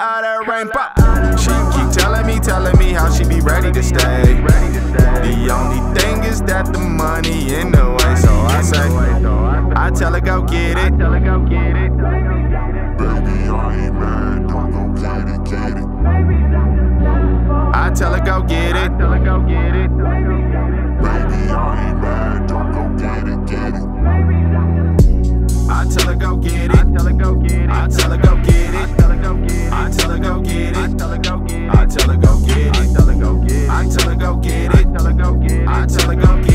color of the rainbow. She keep telling me, telling me how she be ready to stay. The only thing is that the money in the way, so I say, I tell her go get it. Baby, I ain't mad, don't go get it, get it. I tell her go get it. Baby, I ain't mad, don't go get it, get it. I tell her go get it. I tell her go get it. I tell her go go get it. I tell her go get it. I tell her go get it. I tell her go get it. I tell her go get it.